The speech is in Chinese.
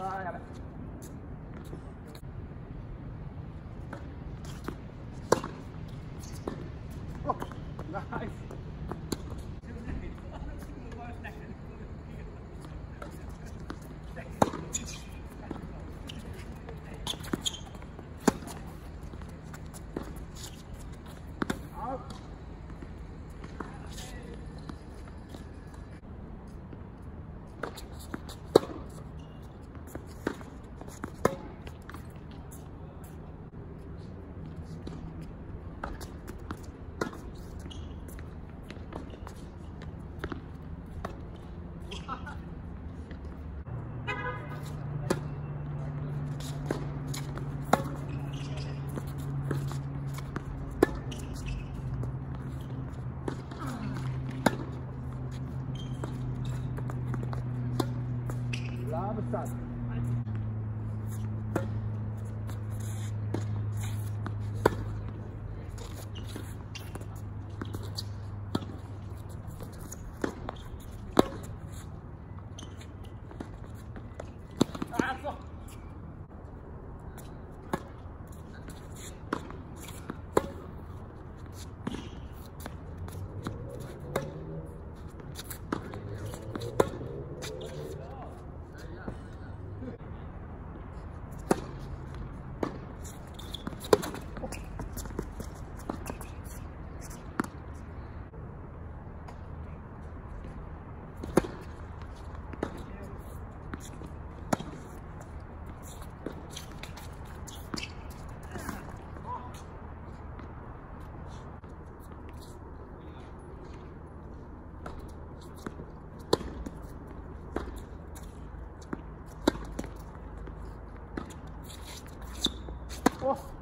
走到那。Nossa.